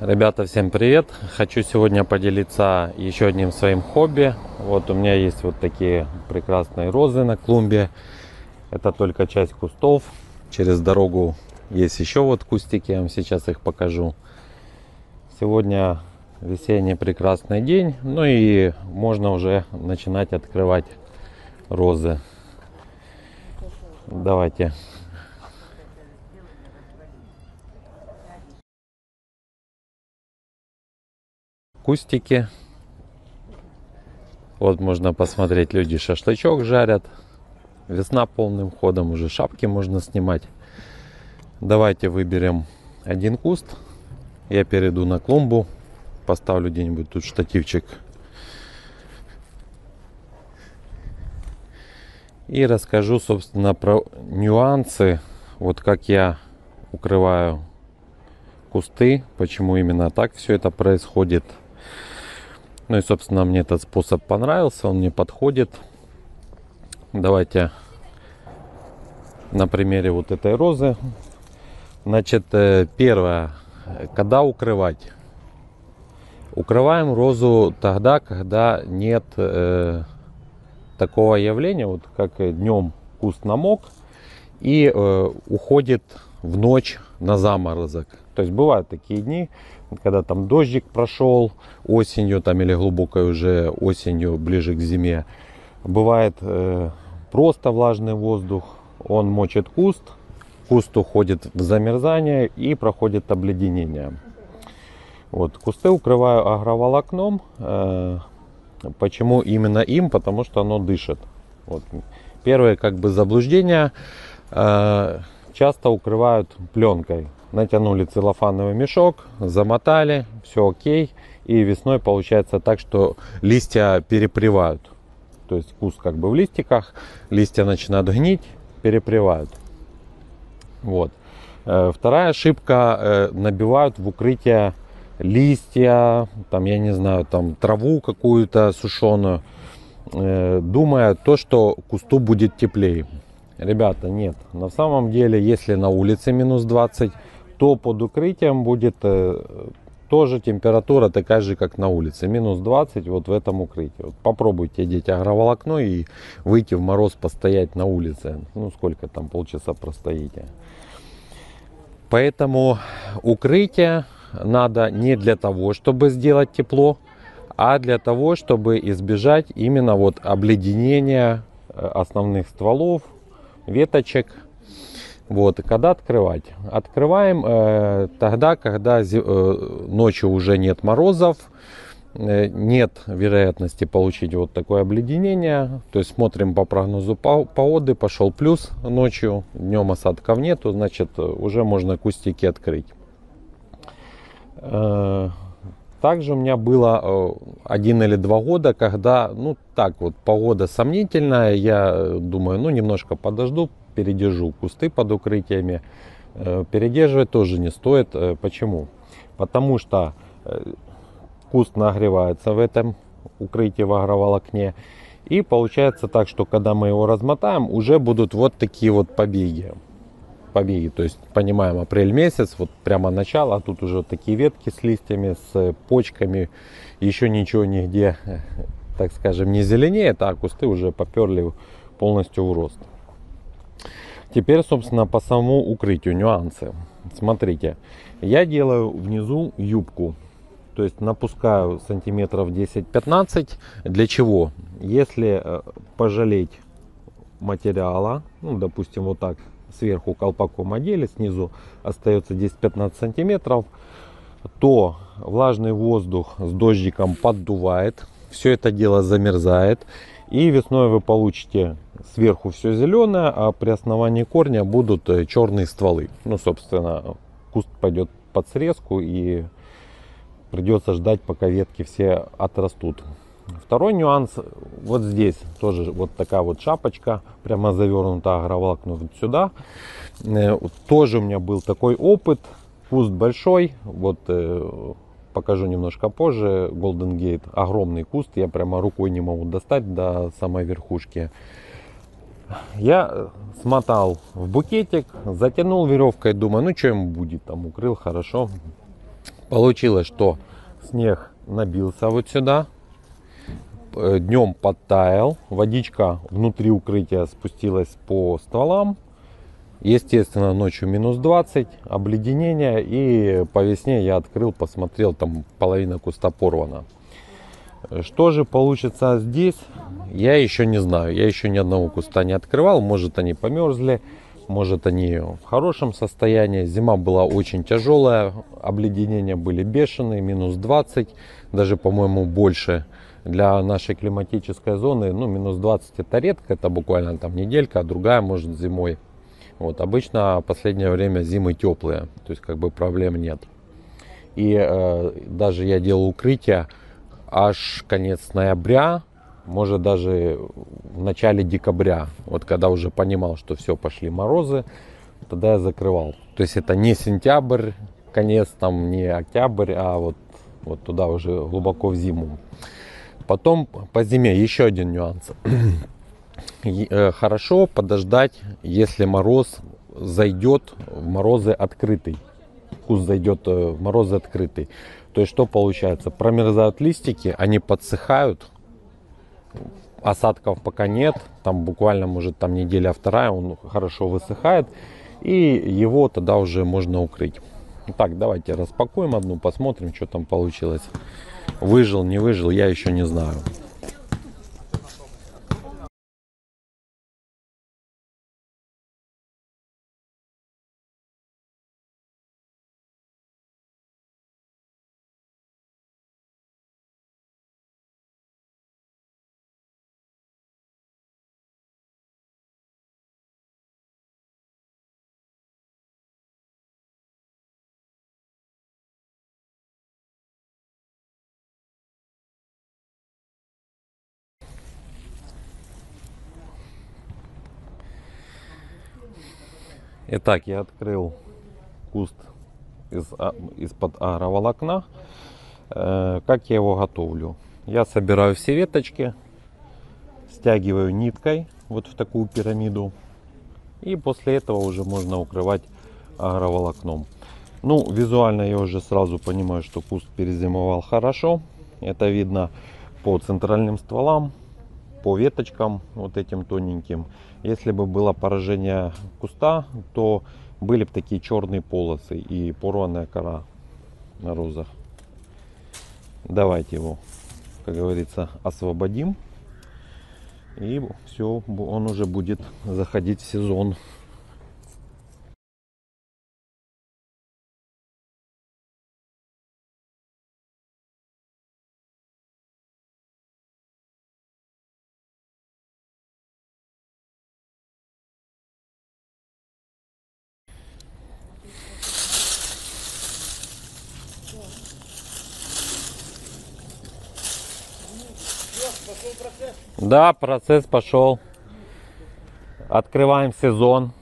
Ребята, всем привет! Хочу сегодня поделиться еще одним своим хобби. Вот у меня есть вот такие прекрасные розы на клумбе. Это только часть кустов. Через дорогу есть еще вот кустики, я вам сейчас их покажу. Сегодня весенний прекрасный день. Ну и можно уже начинать открывать розы. Давайте кустики. Вот можно посмотреть, люди шашлычок жарят. Весна полным ходом, уже шапки можно снимать. Давайте выберем один куст. Я перейду на клумбу, поставлю где-нибудь тут штативчик. И расскажу, собственно, про нюансы, вот как я укрываю кусты, почему именно так все это происходит. Ну и, собственно, мне этот способ понравился, он мне подходит. Давайте на примере вот этой розы. Значит, э, первое, когда укрывать? Укрываем розу тогда, когда нет э, такого явления, вот как днем куст намок и э, уходит в ночь на заморозок. То есть бывают такие дни, когда там дождик прошел осенью там или глубокой уже осенью ближе к зиме. Бывает э, просто влажный воздух он мочит куст куст уходит в замерзание и проходит обледенение. Вот кусты укрываю агроволокном э, почему именно им? Потому что оно дышит. Вот. первое как бы заблуждение э, часто укрывают пленкой натянули целлофановый мешок, замотали, все окей. И весной получается так, что листья перепревают. То есть куст как бы в листиках, листья начинают гнить, перепревают. Вот. Э, вторая ошибка, э, набивают в укрытие листья, там, я не знаю, там траву какую-то сушеную, э, думая то, что кусту будет теплее. Ребята, нет. На самом деле, если на улице минус 20, то под укрытием будет э, тоже температура такая же, как на улице. Минус 20 вот в этом укрытии. Вот попробуйте одеть агроволокно и выйти в мороз, постоять на улице. Ну, сколько там, полчаса простоите. Поэтому укрытие надо не для того, чтобы сделать тепло, а для того, чтобы избежать именно вот обледенения э, основных стволов, веточек, вот, когда открывать? Открываем э, тогда, когда э, ночью уже нет морозов, э, нет вероятности получить вот такое обледенение. То есть смотрим по прогнозу погоды, пошел плюс ночью, днем осадков нету, значит уже можно кустики открыть. Э, также у меня было э, один или два года, когда, ну так вот, погода сомнительная, я думаю, ну немножко подожду, передержу кусты под укрытиями. Э, передерживать тоже не стоит. Э, почему? Потому что э, куст нагревается в этом укрытии в агроволокне. И получается так, что когда мы его размотаем, уже будут вот такие вот побеги. Побеги, то есть понимаем апрель месяц, вот прямо начало, а тут уже такие ветки с листьями, с почками. Еще ничего нигде, так скажем, не зеленеет, а кусты уже поперли полностью в рост. Теперь, собственно, по самому укрытию нюансы. Смотрите, я делаю внизу юбку. То есть напускаю сантиметров 10-15. Для чего? Если э, пожалеть материала, ну, допустим, вот так сверху колпаком одели, снизу остается 10-15 сантиметров, то влажный воздух с дождиком поддувает, все это дело замерзает, и весной вы получите сверху все зеленое, а при основании корня будут э, черные стволы. Ну, собственно, куст пойдет под срезку и придется ждать, пока ветки все отрастут. Второй нюанс, вот здесь тоже вот такая вот шапочка, прямо завернута агроволокно вот сюда. Э, тоже у меня был такой опыт, куст большой, вот э, покажу немножко позже. Golden Gate огромный куст, я прямо рукой не могу достать до самой верхушки. Я смотал в букетик, затянул веревкой, думаю, ну что ему будет, там укрыл хорошо. Получилось, что снег набился вот сюда, днем подтаял, водичка внутри укрытия спустилась по стволам. Естественно, ночью минус 20, обледенение. И по весне я открыл, посмотрел, там половина куста порвана. Что же получится здесь, я еще не знаю. Я еще ни одного куста не открывал. Может они померзли, может они в хорошем состоянии. Зима была очень тяжелая, обледенения были бешеные, минус 20, даже по-моему больше для нашей климатической зоны, ну, минус 20 это редко, это буквально там неделька, а другая может зимой. Вот, обычно в последнее время зимы теплые, то есть как бы проблем нет. И э, даже я делал укрытие аж конец ноября, может даже в начале декабря, вот когда уже понимал, что все, пошли морозы, тогда я закрывал. То есть это не сентябрь, конец там, не октябрь, а вот, вот туда уже глубоко в зиму. Потом по зиме еще один нюанс. Э, хорошо подождать, если мороз зайдет в морозы открытый. Куст зайдет э, в морозы открытый. То есть что получается? Промерзают листики, они подсыхают, осадков пока нет, там буквально может там неделя вторая, он хорошо высыхает, и его тогда уже можно укрыть. Так, давайте распакуем одну, посмотрим, что там получилось. Выжил, не выжил, я еще не знаю. Итак, я открыл куст из, а, из-под агроволокна. Э, как я его готовлю? Я собираю все веточки, стягиваю ниткой вот в такую пирамиду. И после этого уже можно укрывать агроволокном. Ну, визуально я уже сразу понимаю, что куст перезимовал хорошо. Это видно по центральным стволам, по веточкам вот этим тоненьким. Если бы было поражение куста, то были бы такие черные полосы и порванная кора на розах. Давайте его, как говорится, освободим. И все, он уже будет заходить в сезон. Да, процесс пошел. Открываем сезон.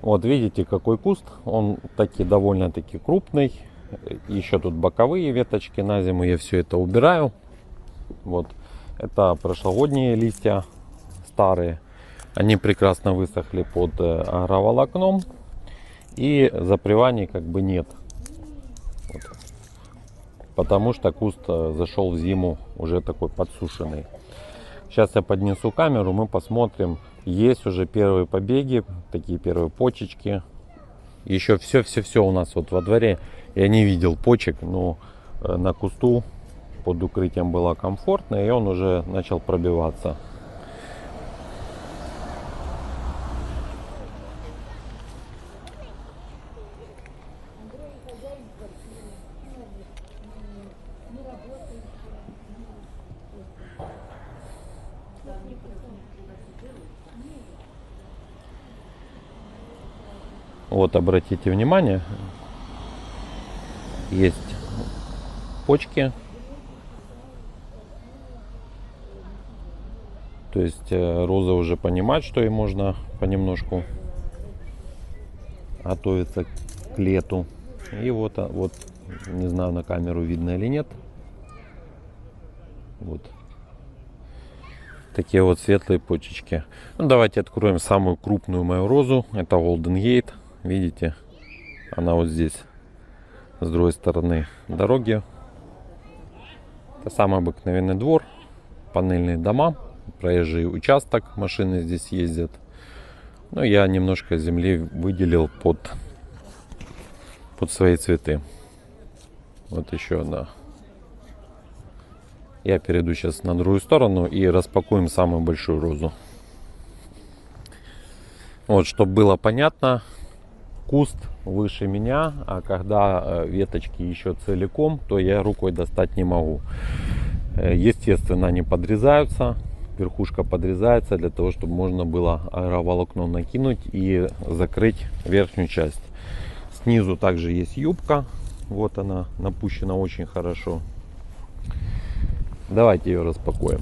Вот видите, какой куст. Он таки довольно-таки крупный. Еще тут боковые веточки на зиму. Я все это убираю. Вот. Это прошлогодние листья старые. Они прекрасно высохли под э, агроволокном. И заприваний как бы нет потому что куст э, зашел в зиму уже такой подсушенный. Сейчас я поднесу камеру, мы посмотрим. Есть уже первые побеги, такие первые почечки. Еще все-все-все у нас вот во дворе. Я не видел почек, но э, на кусту под укрытием было комфортно, и он уже начал пробиваться. Вот обратите внимание, есть почки. То есть э, роза уже понимает, что ей можно понемножку готовиться к лету. И вот, а, вот, не знаю на камеру видно или нет. Вот такие вот светлые почечки. Ну, давайте откроем самую крупную мою розу. Это Golden Gate видите, она вот здесь, с другой стороны дороги. Это самый обыкновенный двор, панельные дома, проезжий участок, машины здесь ездят. Но я немножко земли выделил под, под свои цветы. Вот еще одна. Я перейду сейчас на другую сторону и распакуем самую большую розу. Вот, чтобы было понятно, куст выше меня, а когда э, веточки еще целиком, то я рукой достать не могу. Э, естественно, они подрезаются, верхушка подрезается для того, чтобы можно было аэроволокно накинуть и закрыть верхнюю часть. Снизу также есть юбка, вот она напущена очень хорошо. Давайте ее распакуем.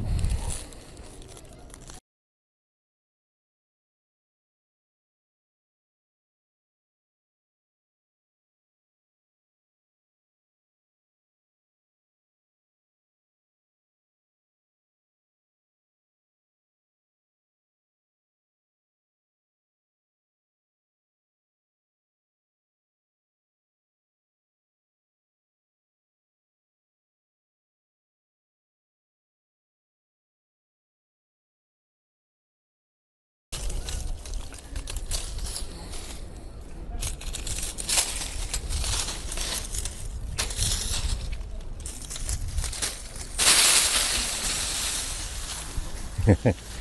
Mm-hmm.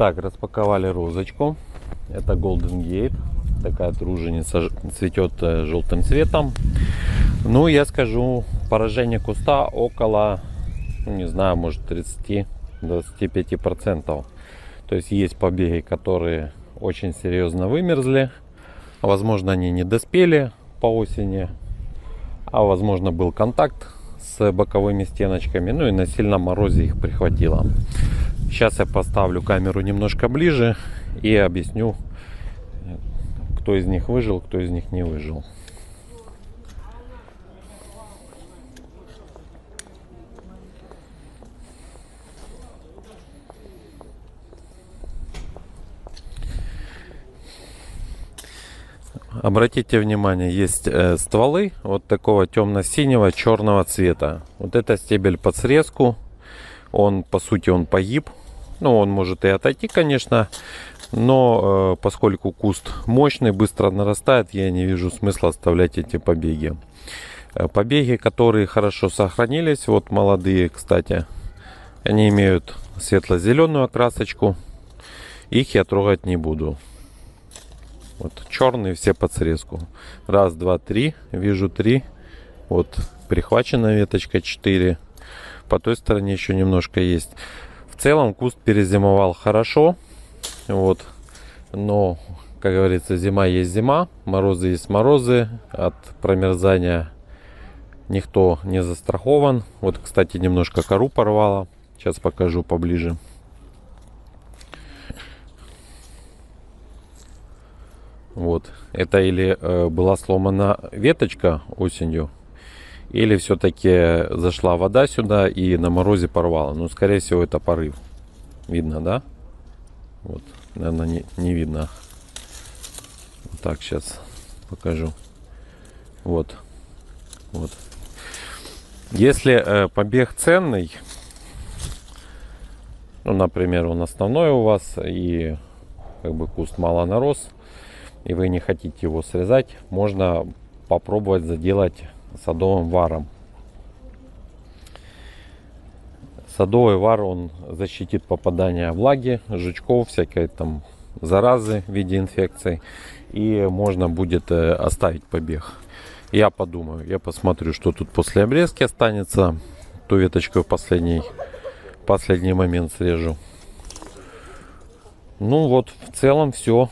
Итак, распаковали розочку. Это Golden Gate. Такая труженица цветет э, желтым цветом. Ну, я скажу, поражение куста около, ну, не знаю, может 30-25%. То есть есть побеги, которые очень серьезно вымерзли. Возможно, они не доспели по осени. А возможно, был контакт с боковыми стеночками. Ну и на сильном морозе их прихватило. Сейчас я поставлю камеру немножко ближе и объясню, кто из них выжил, кто из них не выжил. Обратите внимание, есть э, стволы вот такого темно-синего черного цвета. Вот это стебель под срезку. Он, по сути, он погиб. Ну, он может и отойти, конечно, но э, поскольку куст мощный, быстро нарастает, я не вижу смысла оставлять эти побеги. Э, побеги, которые хорошо сохранились, вот молодые, кстати, они имеют светло-зеленую окрасочку. Их я трогать не буду. Вот черные все под срезку. Раз, два, три. Вижу три. Вот прихвачена веточка 4. По той стороне еще немножко есть целом куст перезимовал хорошо. Вот. Но, как говорится, зима есть зима, морозы есть морозы. От промерзания никто не застрахован. Вот, кстати, немножко кору порвала. Сейчас покажу поближе. Вот. Это или э, была сломана веточка осенью, или все-таки зашла вода сюда и на морозе порвала. Ну, скорее всего, это порыв. Видно, да? Вот, наверное, не, не видно. Вот так, сейчас покажу. Вот. Вот. Если э, побег ценный, ну, например, он основной у вас, и как бы куст мало нарос, и вы не хотите его срезать, можно попробовать заделать садовым варом. Садовый вар он защитит попадание влаги, жучков, всякой там заразы в виде инфекций. И можно будет э, оставить побег. Я подумаю, я посмотрю, что тут после обрезки останется. Ту веточку в последний, последний момент срежу. Ну вот, в целом все.